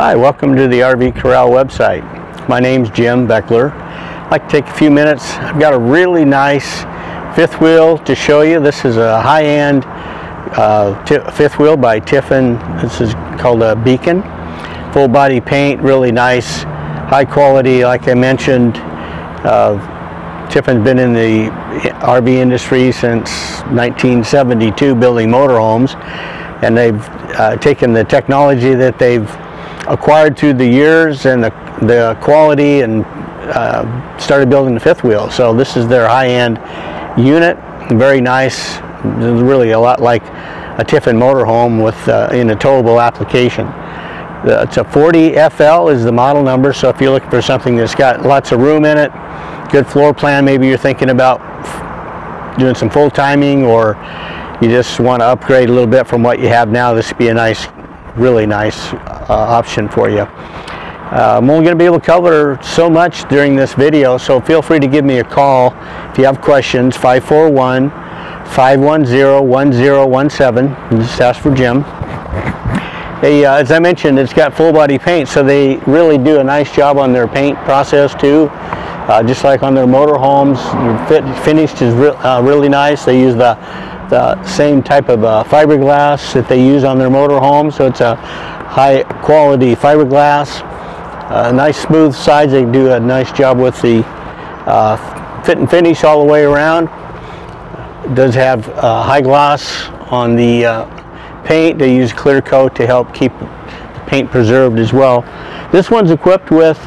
Hi, welcome to the RV Corral website. My name's Jim Beckler. I'd like to take a few minutes. I've got a really nice fifth wheel to show you. This is a high-end uh, fifth wheel by Tiffin. This is called a Beacon. Full body paint, really nice, high quality. Like I mentioned, uh, Tiffin's been in the RV industry since 1972 building motorhomes and they've uh, taken the technology that they've acquired through the years and the, the quality and uh, started building the fifth wheel. So this is their high-end unit, very nice, really a lot like a Tiffin motorhome with uh, in a towable application. it's a 40 FL is the model number, so if you're looking for something that's got lots of room in it, good floor plan, maybe you're thinking about doing some full timing or you just want to upgrade a little bit from what you have now, this would be a nice, really nice uh, option for you. Uh, I'm only going to be able to cover so much during this video, so feel free to give me a call if you have questions, 541 510-1017. Just ask for Jim. They, uh, as I mentioned, it's got full body paint, so they really do a nice job on their paint process too. Uh, just like on their motorhomes, fit, finished is re uh, really nice. They use the, the same type of uh, fiberglass that they use on their motorhomes, so it's a high quality fiberglass. Uh, nice smooth sides. They do a nice job with the uh, fit and finish all the way around. It does have uh, high gloss on the uh, paint. They use clear coat to help keep the paint preserved as well. This one's equipped with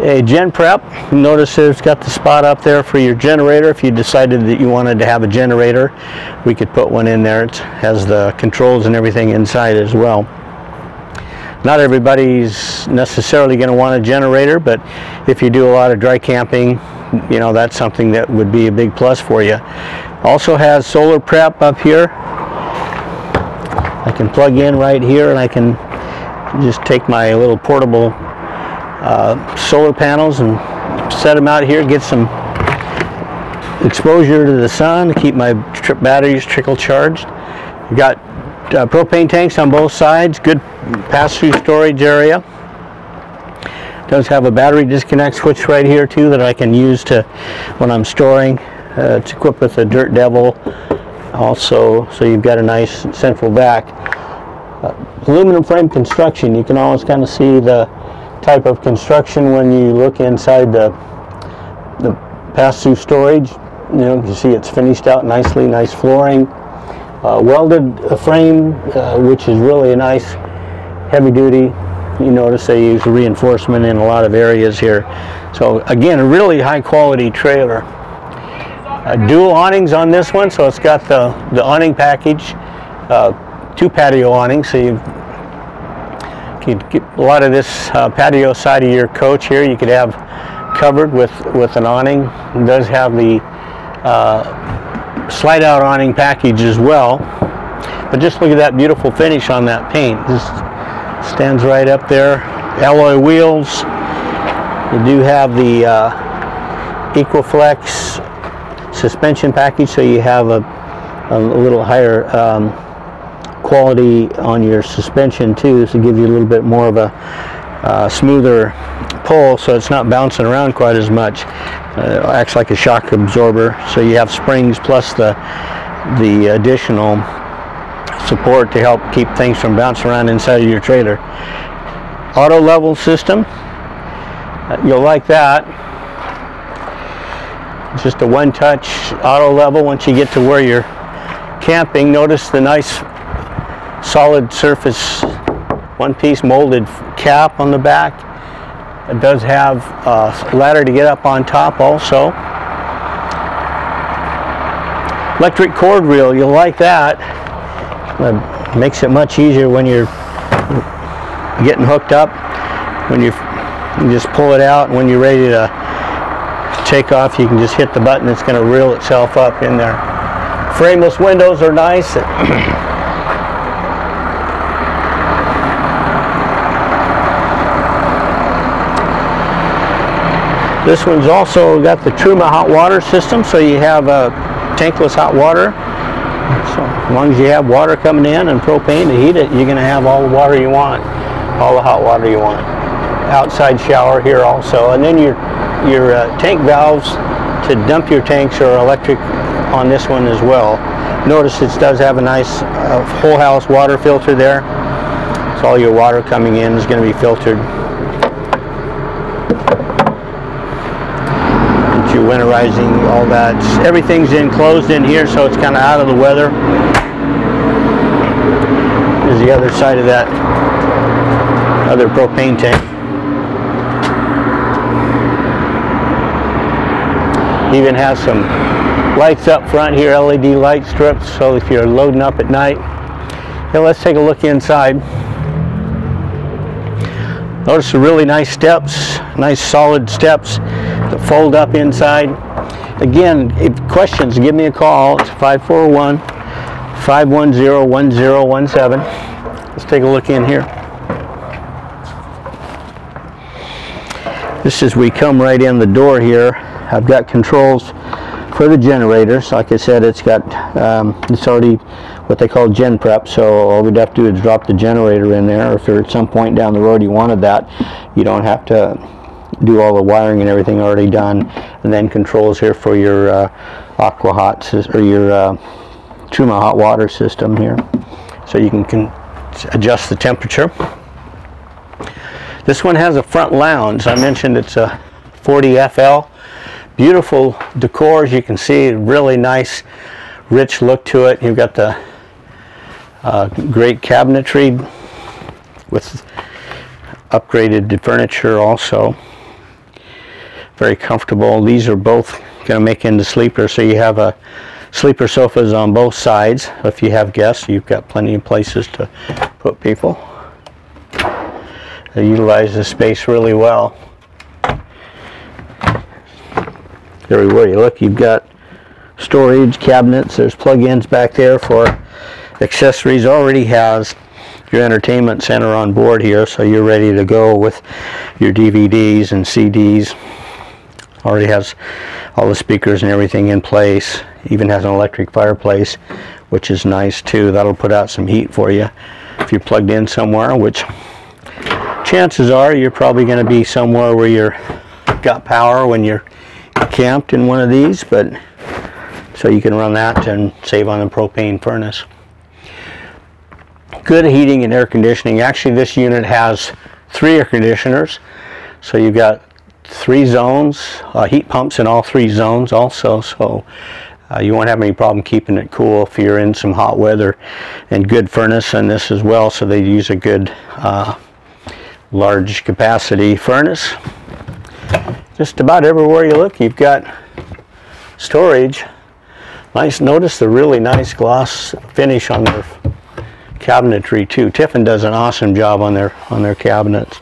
a gen prep. Notice it's got the spot up there for your generator. If you decided that you wanted to have a generator, we could put one in there. It has the controls and everything inside as well. Not everybody's necessarily going to want a generator, but if you do a lot of dry camping, you know, that's something that would be a big plus for you. Also has solar prep up here. I can plug in right here and I can just take my little portable uh, solar panels and set them out here, get some exposure to the sun to keep my tri batteries trickle charged. We've got uh, propane tanks on both sides, good pass-through storage area. Does have a battery disconnect switch right here too that I can use to when I'm storing uh, it's equipped with a Dirt Devil also, so you've got a nice central vac. Uh, aluminum frame construction, you can always kind of see the type of construction when you look inside the, the pass-through storage. You know, you see it's finished out nicely, nice flooring. Uh, welded frame, uh, which is really a nice heavy duty. You notice they use reinforcement in a lot of areas here. So again, a really high quality trailer. Uh, dual awnings on this one, so it's got the, the awning package, uh, two patio awnings, so you get a lot of this uh, patio side of your coach here you could have covered with, with an awning. It does have the uh, slide out awning package as well. But just look at that beautiful finish on that paint. This stands right up there. Alloy wheels. You do have the uh, Equa-Flex suspension package so you have a, a little higher um, quality on your suspension too to give you a little bit more of a uh, smoother pull so it's not bouncing around quite as much. Uh, acts like a shock absorber so you have springs plus the the additional support to help keep things from bouncing around inside of your trailer. Auto level system uh, you'll like that. Just a one-touch auto level once you get to where you're camping. Notice the nice solid surface one-piece molded cap on the back. It does have a ladder to get up on top also. Electric cord reel, you'll like that. It makes it much easier when you're getting hooked up. When you, just pull it out and when you're ready to take off, you can just hit the button, it's going to reel itself up in there. Frameless windows are nice. This one's also got the Truma hot water system, so you have a tankless hot water. So as long as you have water coming in and propane to heat it, you're going to have all the water you want. all the hot water you want. Outside shower here also, and then your your uh, tank valves to dump your tanks are electric on this one as well. Notice it does have a nice uh, whole house water filter there. So all your water coming in is going to be filtered. Winterizing, all that. Everything's enclosed in here, so it's kind of out of the weather. Is the other side of that other propane tank. Even has some lights up front here, LED light strips, so if you're loading up at night. Now let's take a look inside. Notice the really nice steps, nice solid steps that fold up inside. Again, if questions, give me a call. It's 541 510 1017. Let's take a look in here. This is we come right in the door here. I've got controls for the generators. Like I said, it's got, um, it's already what they call gen prep, so all we'd have to do is drop the generator in there. If there at some point down the road you wanted that, you don't have to do all the wiring and everything already done. And then controls here for your uh, Aqua-Hot or your uh, Truma hot water system here. So you can, can adjust the temperature. This one has a front lounge. I mentioned it's a 40 FL. Beautiful decor, as you can see, really nice, rich look to it. You've got the uh, great cabinetry with upgraded furniture also. Very comfortable. These are both going to make into sleepers, so you have a sleeper sofas on both sides. If you have guests, you've got plenty of places to put people. They utilize the space really well. Everywhere you look, you've got storage cabinets. There's plug-ins back there for accessories. Already has your entertainment center on board here, so you're ready to go with your DVDs and CDs. Already has all the speakers and everything in place. Even has an electric fireplace, which is nice too. That'll put out some heat for you if you're plugged in somewhere, which chances are you're probably going to be somewhere where you're got power when you're camped in one of these but so you can run that and save on the propane furnace good heating and air conditioning actually this unit has three air conditioners so you've got three zones uh, heat pumps in all three zones also so uh, you won't have any problem keeping it cool if you're in some hot weather and good furnace in this as well so they use a good uh, large capacity furnace. Just about everywhere you look, you've got storage. Nice, notice the really nice gloss finish on their cabinetry too. Tiffin does an awesome job on their on their cabinets.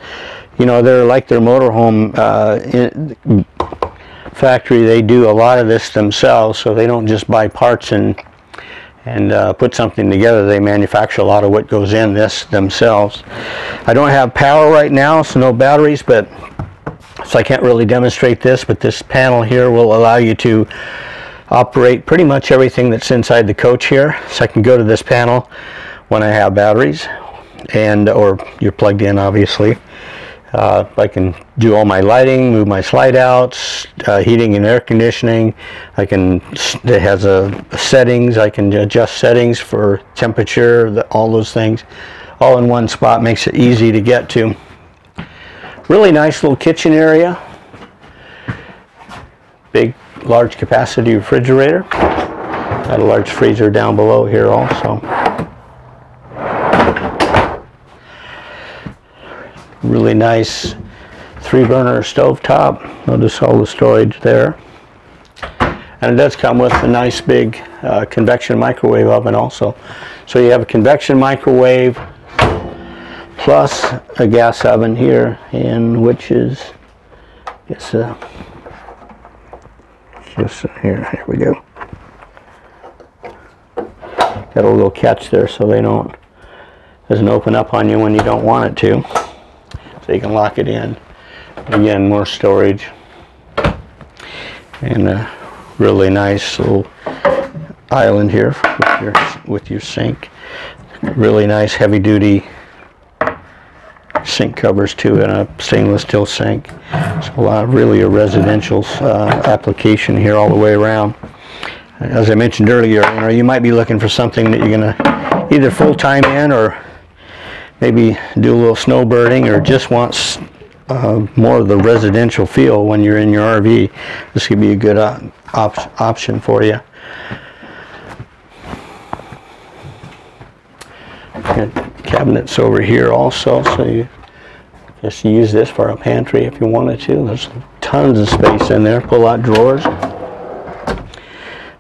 You know, they're like their motorhome uh, factory. They do a lot of this themselves, so they don't just buy parts and and uh, put something together. They manufacture a lot of what goes in this themselves. I don't have power right now, so no batteries, but so I can't really demonstrate this, but this panel here will allow you to operate pretty much everything that's inside the coach here. So I can go to this panel when I have batteries and or you're plugged in obviously. Uh, I can do all my lighting, move my slide outs, uh, heating and air conditioning. I can, it has a, settings, I can adjust settings for temperature, the, all those things. All in one spot makes it easy to get to. Really nice little kitchen area. Big, large capacity refrigerator. Got a large freezer down below here also. Really nice three burner stove top. Notice all the storage there. And it does come with a nice big uh, convection microwave oven also. So you have a convection microwave plus a gas oven here, and which is, yes, uh, just here, here we go. Got a little catch there so they don't, doesn't open up on you when you don't want it to so you can lock it in. Again, more storage and a really nice little island here with your with your sink. Really nice heavy duty sink. covers too and a stainless steel sink. So a lot, really a residential uh, application here all the way around. As I mentioned earlier, you know, you might be looking for something that you're going to either full-time in or maybe do a little snowbirding or just wants uh, more of the residential feel when you're in your RV. This could be a good uh, op option for you. Cabinets over here also, so you just use this for a pantry if you wanted to. There's tons of space in there. Pull out drawers.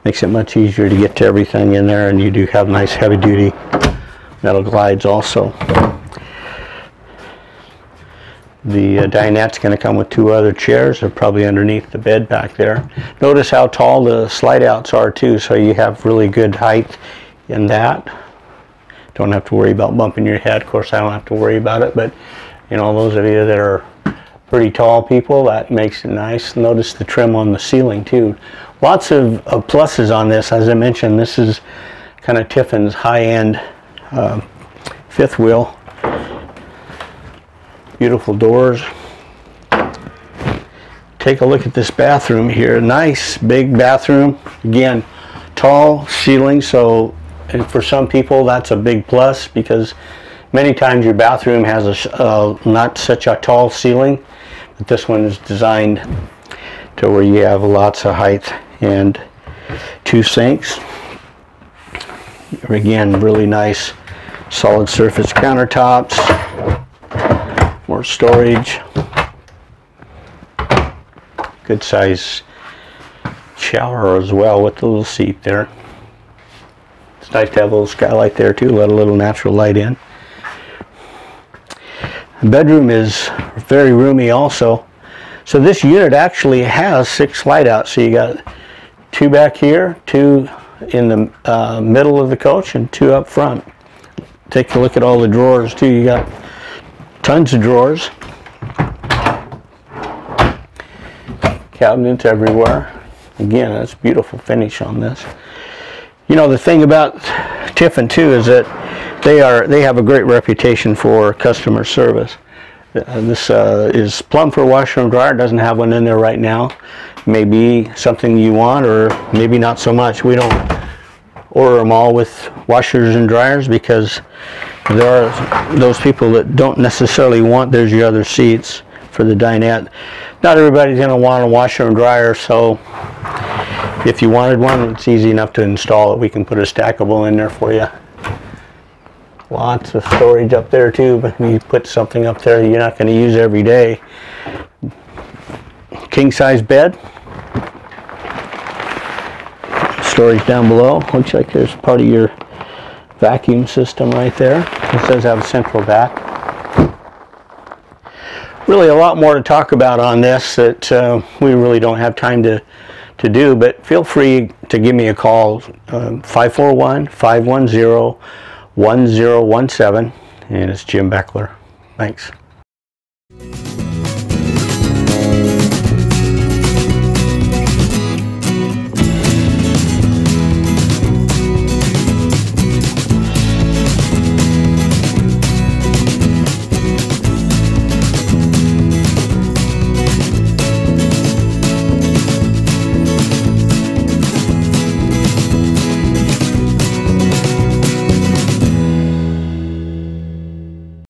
Makes it much easier to get to everything in there, and you do have nice heavy duty metal glides also. The uh, dinette's going to come with two other chairs. They're probably underneath the bed back there. Notice how tall the slide outs are too, so you have really good height in that. Don't have to worry about bumping your head. Of course, I don't have to worry about it, but you know, those of you that are pretty tall people, that makes it nice. Notice the trim on the ceiling too. Lots of, of pluses on this. As I mentioned, this is kind of Tiffin's high-end uh, fifth wheel. Beautiful doors. Take a look at this bathroom here. Nice big bathroom. Again, tall ceiling, so for some people that's a big plus because many times your bathroom has a uh, not such a tall ceiling, but this one is designed to where you have lots of height and two sinks. Again, really nice solid surface countertops, more storage, good size shower as well with the little seat there. It's nice to have a little skylight there too, let a little natural light in. The bedroom is very roomy also. So this unit actually has six slide outs. So you got two back here, two in the uh, middle of the coach, and two up front. Take a look at all the drawers too. You got tons of drawers. Cabinets everywhere. Again, that's beautiful finish on this. You know the thing about Tiffin too is that they are they have a great reputation for customer service. Uh, this uh, is plumb for washer and dryer. Doesn't have one in there right now. Maybe something you want, or maybe not so much. We don't order them all with washers and dryers because there are those people that don't necessarily want. There's your other seats for the dinette. Not everybody's going to want a washer and dryer, so if you wanted one, it's easy enough to install it. We can put a stackable in there for you. Lots of storage up there too, but you put something up there you're not going to use every day. King size bed. Storage down below. Looks like there's part of your vacuum system right there. It does have a central vac. Really a lot more to talk about on this that uh, we really don't have time to, to do, but feel free to give me a call, um, 541 510 1017, and it's Jim Beckler. Thanks.